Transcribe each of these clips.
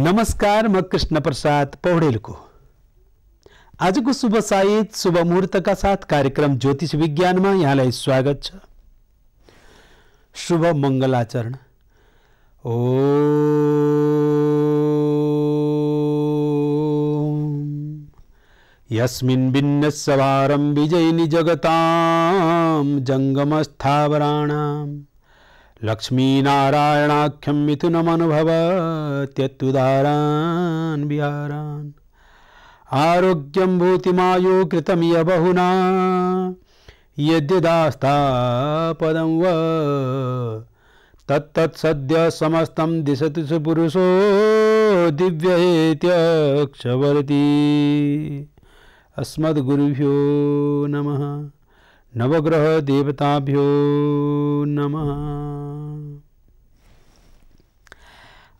नमस्कार, म कृष्ण प्रसाद पौडेलको। आजको शुभ साहित शुभ मुहुर्तका साथ कार्यक्रम ज्योतिष विज्ञानमा यहाँलाई स्वागत छ। शुभ मङ्गलाचरण ओ यस्मिन् भिन्नस्सवारं विजयिनि जगतां, जङ्गमस्थावराणाम्। लक्ष्मीनारायणाख्यं मिथुनमनुभवत्यत्युदारान् विहारान् आरोग्यं भूतिमायो कृतमिय बहुना यद्यदास्तापदं व। तत्तत्सद्य समस्तं दिशतु सुपुरुषो दिव्येत्यक्षवर्ती अस्मद्गुरुभ्यो नमः। नवग्रह देवताभ्यो नमः।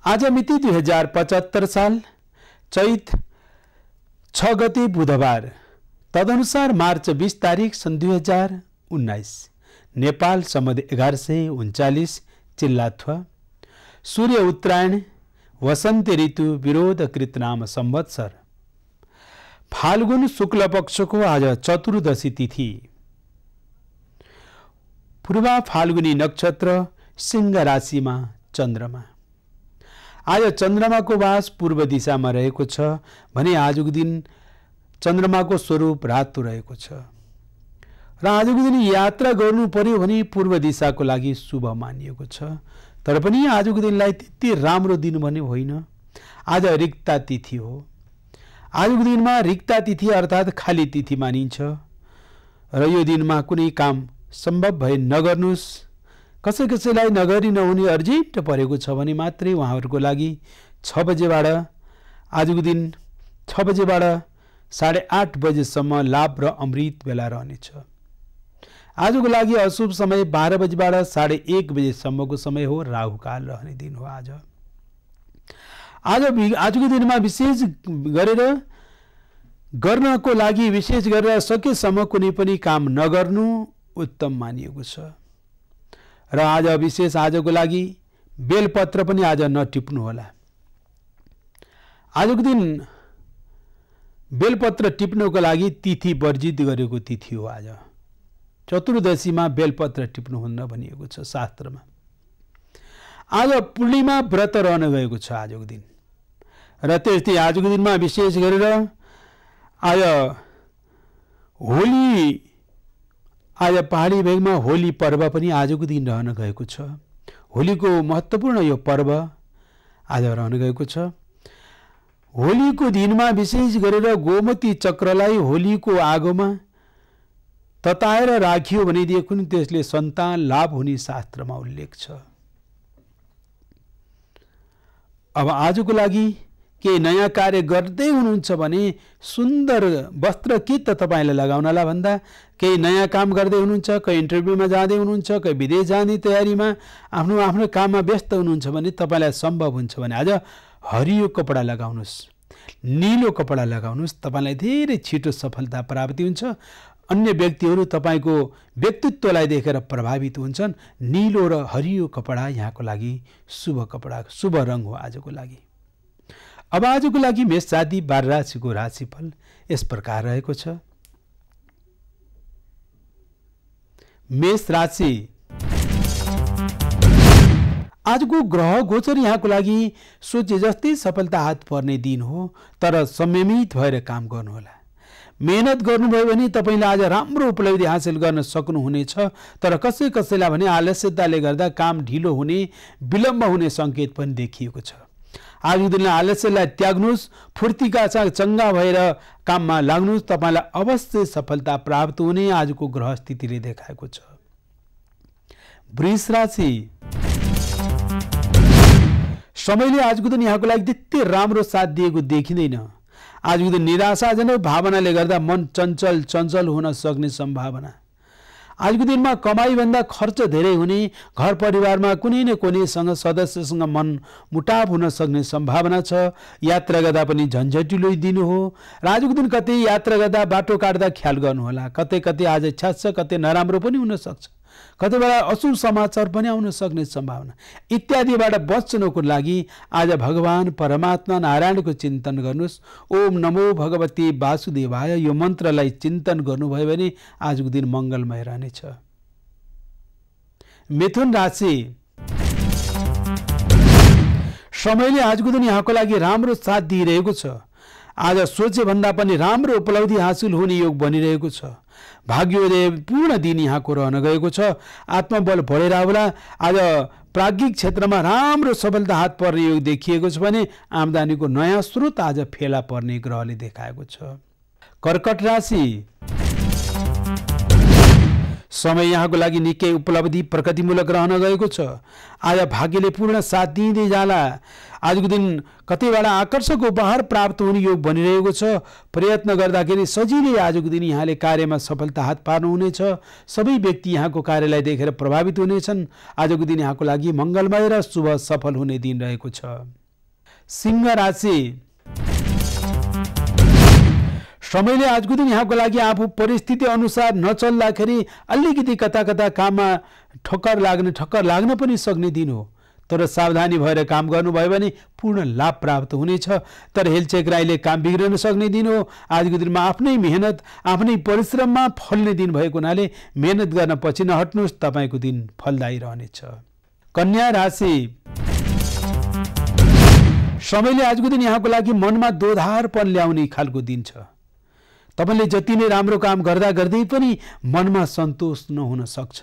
आज मिति दुई हजार पचहत्तर साल चैत छ गते बुधबार तदनुसार मार्च बिस तारिक सन् दुई हजार उन्नाइस नेपाल सम्मत एघार सय उन्चालिस चिल्लाथुवा सूर्य उत्तरायण वसन्त ऋतु विरोधकृत नाम सम्वत्सर। फाल्गुन शुक्ल पक्षको आज चतुर्दशी तिथि। पूर्वा फाल्गुनी नक्षत्र सिंह राशिमा चन्द्रमा। आज चन्द्रमाको वास पूर्व दिशामा रहेको छ भने आजको दिन चन्द्रमाको स्वरूप रातो रहेको छ। र आजको दिन यात्रा गर्नु पर्यो भने पूर्व दिशाको लागि शुभ मानिएको छ। तर पनि आजको दिनलाई त्यति राम्रो दिन भने होइन। आज रिक्ता तिथि हो। आजको दिनमा रिक्ता तिथि अर्थात् खाली तिथि मानिन्छ। र यो दिनमा कुनै काम सम्भव भए नगर्नुहोस्। कसै कसैलाई नगरी नहुने अर्जेन्ट परेको छ भने मात्रै उहाँहरूको लागि छ बजेबाट आजको दिन छ बजेबाट साढे आठ बजेसम्म लाभ र अमृत बेला रहनेछ। आजको लागि अशुभ समय बाह्र बजीबाट साढे एक बजेसम्मको समय हो। राहुकाल रहने दिन हो आज। आज आजको दिनमा विशेष गरेर गर्नको लागि विशेष गरेर सकेसम्म कुनै पनि काम नगर्नु उत्तम मानिएको छ। र आज विशेष आजको लागि बेलपत्र पनि आज नटिप्नु होला। आजको दिन बेलपत्र टिप्नुको लागि तिथि वर्जित गरेको तिथि हो आज। चतुर्दशीमा बेलपत्र टिप्नुहुन्न भनिएको छ शास्त्रमा। आज पूर्णिमा व्रत रहन गएको छ आजको दिन। र त्यस्तै आजको दिनमा विशेष गरेर आज होली आज पहाडी भेगमा होली पर्व पनि आजको दिन रहन गएको छ। होलीको महत्त्वपूर्ण यो पर्व आज रहन गएको छ। होलीको दिनमा विशेष गरेर गोमती चक्रलाई होलीको आगोमा तताएर राखियो भनेदेखि त्यसले सन्तान लाभ हुने शास्त्रमा उल्लेख छ। अब आजको लागि केही नयाँ कार्य गर्दै हुनुहुन्छ भने सुन्दर वस्त्र के त तपाईँलाई लगाउनला भन्दा? केही नयाँ काम गर्दै हुनुहुन्छ कोही इन्टरभ्यूमा जाँदै हुनुहुन्छ कोही विदेश जाने तयारीमा आफ्नो आफ्नो काममा व्यस्त हुनुहुन्छ भने तपाईँलाई सम्भव हुन्छ भने आज हरियो कपडा लगाउनुहोस् निलो कपडा लगाउनुहोस् तपाईँलाई धेरै छिटो सफलता प्राप्ति हुन्छ। अन्य व्यक्तिहरू तपाईँको व्यक्तित्वलाई देखेर प्रभावित हुन्छन्। निलो र हरियो कपडा यहाँको लागि शुभ कपडा शुभ रङ हो आजको लागि। अब आजको लागि मेष जाति बार राशिको राशिफल यस प्रकार रहेको छ। मेष राशि। आजको ग्रह गोचर यहाँको लागि सोचे जस्तै सफलता हात पर्ने दिन हो तर संयमित भएर काम गर्नुहोला। मेहनत गर्नुभयो भने तपाईँले आज राम्रो उपलब्धि हासिल गर्न सक्नुहुनेछ तर कसै कसैलाई भने आलस्यताले गर्दा काम ढिलो हुने विलम्ब हुने सङ्केत पनि देखिएको छ। आजको दिनलाई आलस्यलाई त्याग्नुहोस् फुर्तीका साथ चङ्गा भएर काममा लाग्नुहोस्। तपाईँलाई अवश्य सफलता प्राप्त हुने आजको ग्रह स्थितिले देखाएको छ। वृष राशि। समयले आजको दिन यहाँको लागि त्यति राम्रो साथ दिएको देखिँदैन। आजको दिन निराशाजनक भावनाले गर्दा मन चञ्चल चञ्चल हुन सक्ने सम्भावना। आजको दिनमा कमाईभन्दा खर्च धेरै हुने घर परिवारमा कुनै न कुनैसँग सदस्यसँग मन मुटाव हुन सक्ने सम्भावना छ। यात्रा गर्दा पनि झन्झटिलो दिनु हो। र आजको दिन कतै यात्रा गर्दा बाटो काट्दा ख्याल गर्नुहोला। कतै कतै आज इच्छा छ कतै नराम्रो पनि हुनसक्छ कति बेला अशुभ समाचार पनि आउन सक्ने सम्भावना। इत्यादिबाट बच्नको लागि आज भगवान् परमात्मा नारायणको चिन्तन गर्नुहोस्। ओम नमो भगवती वासुदेवाय यो मन्त्रलाई चिन्तन गर्नुभयो भने आजको दिन मङ्गलमय रहनेछ। मिथुन राशि। समयले आजको दिन यहाँको लागि राम्रो साथ दिइरहेको छ। आज सोचे भन्दा पनि राम्रो उपलब्धि हासिल हुने योग बनिरहेको छ। भाग्योदय पूर्ण दिन यहाँको रहन गएको छ। आत्मबल बढेर आउला। आज प्राज्ञिक क्षेत्रमा राम्रो सफलता हात पर्ने योग देखिएको छ भने आम्दानीको नयाँ स्रोत आज फेला पर्ने ग्रहले देखाएको छ। कर्कट राशि। समय यहाँको लागि निकै उपलब्धि प्रगतिमूलक रहन गएको छ। आज भाग्यले पूर्ण साथ दिँदै जाला। आजको दिन कतिबाट आकर्षक उपहार प्राप्त हुने योग बनिरहेको छ। प्रयत्न गर्दाखेरि सजिलै आजको दिन यहाँले कार्यमा सफलता हात पार्नुहुनेछ। सबै व्यक्ति यहाँको कार्यलाई देखेर प्रभावित हुनेछन्। आजको दिन यहाँको लागि मङ्गलमय र शुभ सफल हुने दिन रहेको छ। सिंह राशि समयले आजको दिन यहाँको लागि आफू परिस्थिति अनुसार नचल्दाखेरि अलिकति कता कता काममा ठक्कर लाग्ने ठक्कर लाग्न पनि सक्ने दिन हो। तर सावधानी भएर काम गर्नुभयो भने पूर्ण लाभ प्राप्त हुनेछ। तर हेलचेक राईले काम बिग्रन सक्ने दिन हो। आजको दिनमा आफ्नै मेहनत आफ्नै परिश्रममा फल्ने दिन भएको हुनाले मेहनत गर्न पछि नहट्नुहोस् तपाईँको दिन फलदायी रहनेछ। कन्या राशि। समयले आजको दिन यहाँको लागि मनमा दोधारपन ल्याउने खालको दिन छ। तपाईँले जति नै राम्रो काम गर्दा गर्दै पनि मनमा सन्तोष नहुन सक्छ।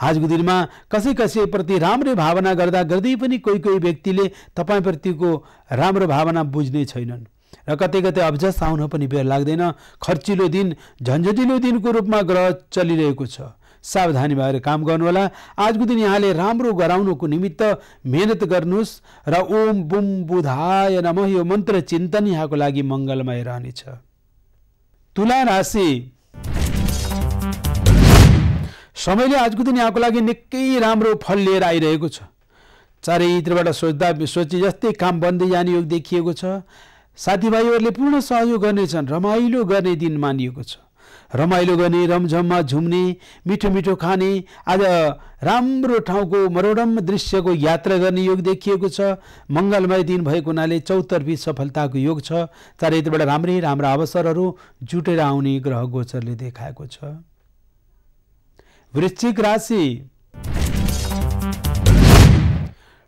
आजको दिनमा कसै कसैप्रति राम्रै भावना गर्दा गर्दै पनि कोही कोही व्यक्तिले तपाईँप्रतिको राम्रो भावना बुझ्ने छैनन् र कतै कतै अब्जस आउन पनि बेर लाग्दैन। खर्चिलो दिन झन्झटिलो दिनको रूपमा ग्रह चलिरहेको छ। सावधानी भएर काम गर्नुहोला। आजको दिन यहाँले राम्रो गराउनुको निमित्त मेहनत गर्नुहोस् र ओम बुम बुधाय नम यो मन्त्र चिन्तन यहाँको लागि मङ्गलमय रहनेछ। तुला राशि समयले आजको दिन यहाँको लागि निकै राम्रो फल लिएर आइरहेको छ। चारैतिरबाट सोच्दा सोचे जस्तै काम बन्दै जाने योग देखिएको छ। साथीभाइहरूले पूर्ण सहयोग गर्नेछन् रमाइलो गर्ने दिन मानिएको छ। रमाइलो गर्ने रमझममा झुम्ने मिठो मिठो खाने आज राम्रो ठाउँको मनोरम दृश्यको यात्रा गर्ने योग देखिएको छ। मङ्गलमय दिन भएको हुनाले चौतर्फी सफलताको योग छ। चारैतिरबाट राम्रै राम्रा अवसरहरू जुटेर आउने ग्रह गोचरले देखाएको छ। वृश्चिक राशि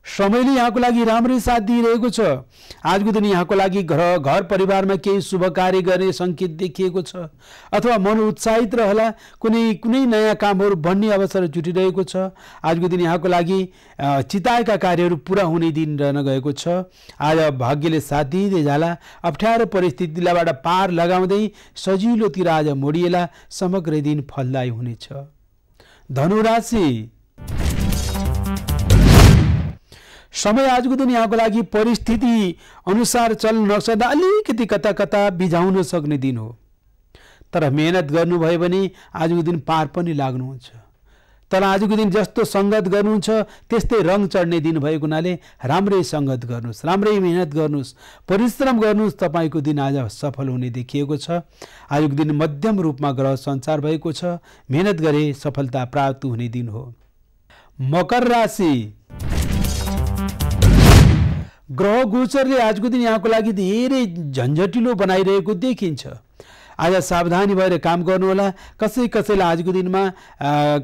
समयले यहाँको लागि राम्रै साथ दिइरहेको छ। आजको दिन यहाँको लागि घर घर परिवारमा केही शुभ कार्य गर्ने सङ्केत देखिएको छ। अथवा मन उत्साहित रहला कुनै कुनै नयाँ कामहरू बन्ने अवसर जुटिरहेको छ। आजको दिन यहाँको लागि चिताएका कार्यहरू पुरा हुने दिन रहन गएको छ। आज भाग्यले साथ दिँदै जाला। अप्ठ्यारो परिस्थितिबाट पार लगाउँदै सजिलोतिर आज मोडिएला। समग्र दिन फलदायी हुनेछ। धनुराशि समय आजको दिन यहाँको लागि परिस्थिति अनुसार चल्न नसक्दा अलिकति कता कता बिझाउन सक्ने दिन हो। तर मेहनत गर्नुभयो भने आजको दिन पार पनि लाग्नुहुन्छ। तर आजको दिन जस्तो सङ्गत गर्नुहुन्छ त्यस्तै रङ चढ्ने दिन भएको हुनाले राम्रै सङ्गत गर्नुहोस् राम्रै मेहनत गर्नुहोस् परिश्रम गर्नुहोस् तपाईँको दिन आज सफल हुने देखिएको छ। आजको दिन मध्यम रूपमा ग्रह सञ्चार भएको छ। मेहनत गरे सफलता प्राप्त हुने दिन हो। मकर राशि ग्रह गोचरले आजको दिन यहाँको लागि धेरै झन्झटिलो बनाइरहेको देखिन्छ। आज सावधानी भएर काम गर्नुहोला। कसै कसैलाई आजको दिनमा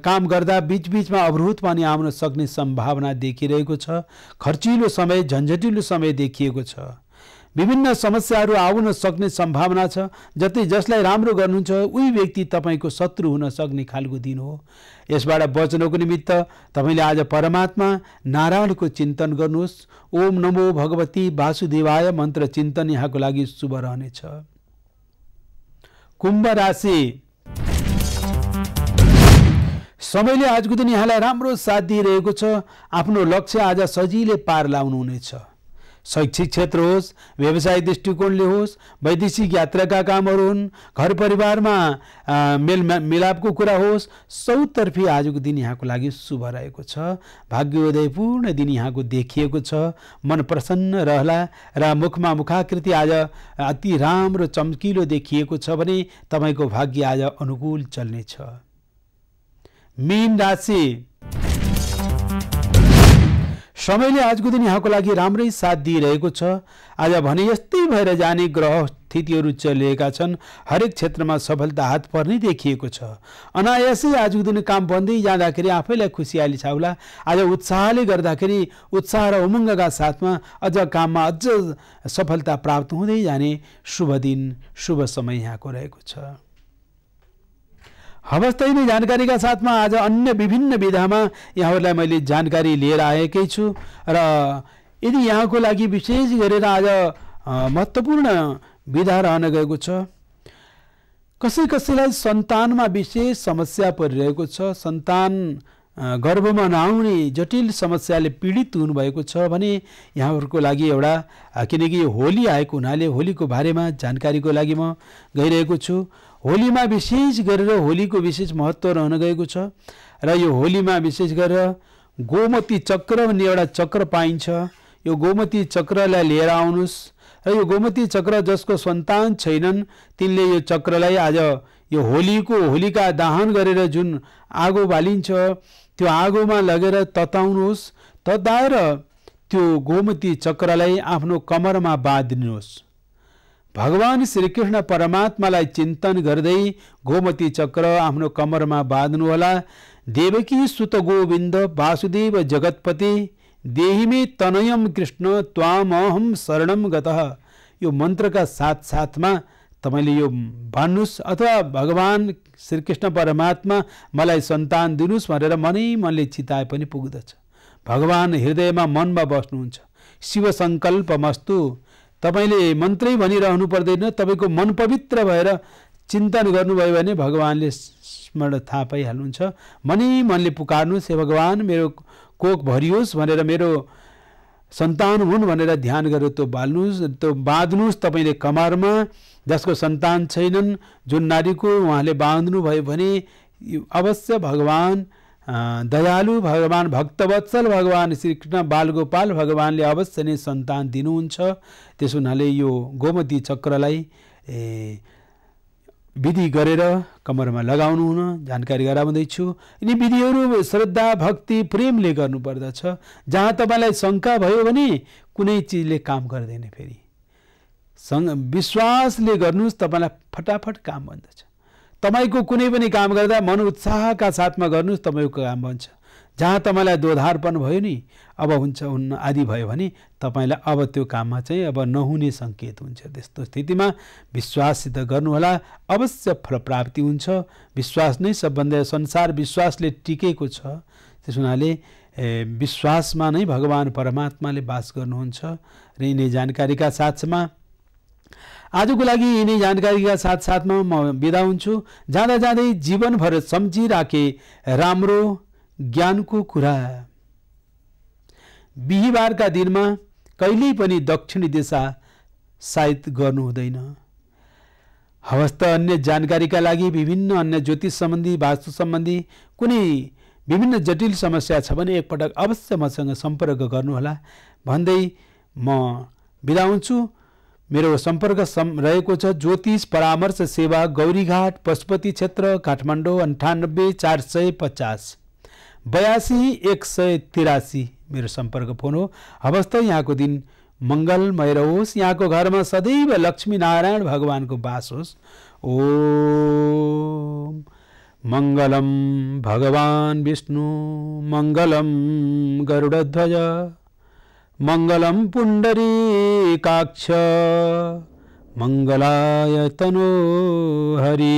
काम गर्दा बिचबिचमा अवरोध पनि आउन सक्ने सम्भावना देखिरहेको छ। खर्चिलो समय झन्झटिलो समय देखिएको छ। विभिन्न समस्याहरू आउन सक्ने सम्भावना छ। जति जसलाई राम्रो गर्नुहुन्छ उही व्यक्ति तपाईँको शत्रु हुन सक्ने खालको दिन हो। यसबाट बच्नको निमित्त तपाईँले आज परमात्मा नारायणको चिन्तन गर्नुहोस्। ओम नमो भगवती वासुदेवाय मन्त्र चिन्तन यहाँको लागि शुभ रहनेछ। कुम्भ राशि। समयले आजको दिन यहाँलाई राम्रो साथ दिइरहेको छ। आफ्नो लक्ष्य आज सजिलै पार लाउनुहुनेछ। शैक्षिक क्षेत्र होस् व्यवसाय दृष्टिकोणले होस् वैदेशिक यात्राका कामहरू हुन् घर परिवारमा मेल मिलापको कुरा होस् सौतर्फी आजको दिन यहाँको लागि शुभ रहेको छ। भाग्योदयपूर्ण दिन यहाँको देखिएको छ। मन प्रसन्न रहला र मुखमा मुखाकृति आज अति राम्रो चम्किलो देखिएको छ भने तपाईँको भाग्य आज अनुकूल चल्नेछ। मीन राशि समयले आजको दिन यहाँको लागि राम्रै साथ दिइरहेको छ। आज भने यस्तै भएर जाने ग्रह स्थितिहरू चलिरहेका छन्। हरेक क्षेत्रमा सफलता हात पर्ने देखिएको छ। अनायासै आजको दिन काम बन्दै जाँदाखेरि आफैलाई खुसियाली छाउला आज उत्साहले गर्दाखेरि उत्साह र उमङ्गका साथमा अझ काममा अझ सफलता प्राप्त हुँदै जाने शुभ दिन शुभ समय यहाँको रहेको छ। हवस् नै जानकारीका साथमा आज अन्य विभिन्न विधामा यहाँहरूलाई मैले जानकारी लिएर आएकै छु र यदि यहाँको लागि विशेष गरेर आज महत्त्वपूर्ण विधा रहन गएको छ कसै कसैलाई सन्तानमा विशेष समस्या परिरहेको छ सन्तान गर्भमा नआउने जटिल समस्याले पीडित हुनुभएको छ भने यहाँहरूको लागि एउटा किनकि होली आएको हुनाले होलीको बारेमा जानकारीको लागि म गइरहेको छु। होलीमा विशेष गरेर होलीको विशेष महत्त्व रहन गएको छ र यो होलीमा विशेष गरेर गोमती चक्र भन्ने एउटा चक्र पाइन्छ। यो गोमती चक्रलाई लिएर आउनुहोस् र यो गोमती चक्र जसको सन्तान छैनन् तिनले यो चक्रलाई आज यो होलीको होलिका दाहन गरेर जुन आगो बालिन्छ त्यो आगोमा लगेर तताउनुहोस् तताएर त्यो गोमती चक्रलाई आफ्नो कमरमा बाँधिनुहोस् भगवान् श्रीकृष्ण परमात्मालाई चिन्तन गर्दै गोमती चक्र आफ्नो कमरमा बाँध्नुहोला देवकी सुत गोविन्द वासुदेव जगतपति देहिमे तनयम कृष्ण त्वामहम शरणम गत। यो मन्त्रका साथ साथमा तपाईँले यो भन्नुहोस् अथवा भगवान् श्रीकृष्ण परमात्मा मलाई सन्तान दिनुहोस् भनेर मनै मनले चिताए पनि पुग्दछ। भगवान् हृदयमा मनमा बस्नुहुन्छ। शिव सङ्कल्पमस्तु तपाईँले मन्त्रै भनिरहनु पर्दैन तपाईँको मन पवित्र भएर चिन्तन गर्नुभयो भने भगवान्ले स्मरण थाहा पाइहाल्नुहुन्छ। मनै मनले पुकार्नुहोस् हे भगवान् मेरो कोक भरियोस् भनेर मेरो सन्तान हुन् भनेर ध्यान गरेर त्यो बाल्नुहोस् त्यो बाँध्नुहोस् तपाईँले कमारमा जसको सन्तान छैनन् जुन नारीको उहाँले बाँध्नुभयो भने अवश्य भगवान् दयालु भगवान् भक्तवत्सल भगवान् श्रीकृष्ण बालगोपाल भगवान्ले अवश्य नै सन्तान दिनुहुन्छ। त्यस हुनाले यो गोमती चक्रलाई विधि गरेर कमरमा लगाउनु हुन जानकारी गराउँदैछु। यिनी विधिहरू श्रद्धा भक्ति प्रेमले गर्नुपर्दछ। जहाँ तपाईँलाई शङ्का भयो भने कुनै चिजले काम गर्दैन फेरि। विश्वासले गर्नुहोस् तपाईँलाई फटाफट काम बन्दछ। तपाईँको कुनै पनि काम गर्दा मन उत्साहका साथमा गर्नुहोस् तपाईँको काम बन्छ। जहाँ तपाईँलाई दोधारपन भयो नि अब हुन्छ हुन्न आदि भयो भने तपाईँलाई अब त्यो काममा चाहिँ अब नहुने सङ्केत हुन्छ। त्यस्तो स्थितिमा विश्वाससित गर्नुहोला। अवश्य फलप्राप्ति हुन्छ। विश्वास नै सबभन्दा संसार विश्वासले टिकेको छ। त्यस हुनाले विश्वासमा नै भगवान् परमात्माले बास गर्नुहुन्छ। र यिनै जानकारीका साथमा आजको लागि यिनै जानकारीका साथसाथमा म बिदा हुन्छु। जाँदा जाँदै जीवनभर सम्झिराखे राम्रो ज्ञानको कुरा। बिहिबारका दिनमा कहिल्यै पनि दक्षिणी दिशा सायद गर्नु हुँदैन। हवस् त अन्य जानकारीका लागि विभिन्न अन्य ज्योतिष सम्बन्धी वास्तु सम्बन्धी कुनै विभिन्न जटिल समस्या छ भने एकपटक अवश्य मसँग सम्पर्क गर्नुहोला। भन्दै म बिदा हुन्छु। मेरो सम्पर्क सम रहेको छ ज्योतिष परामर्श सेवा गौरीघाट पशुपति क्षेत्र काठमाडौँ अन्ठानब्बे चार सय पचास। बयासी एक सय तिरासी। मेरो सम्पर्क फोन हो। हवस् यहाँको दिन मङ्गलमय रहोस्। यहाँको घरमा सदैव लक्ष्मीनारायण भगवानको बास होस्। ओ मङ्गलम भगवान् विष्णु। मङ्गलम गरुडध्वज। मङ्गलं पुण्डरीकाक्ष मङ्गलाय तनो हरि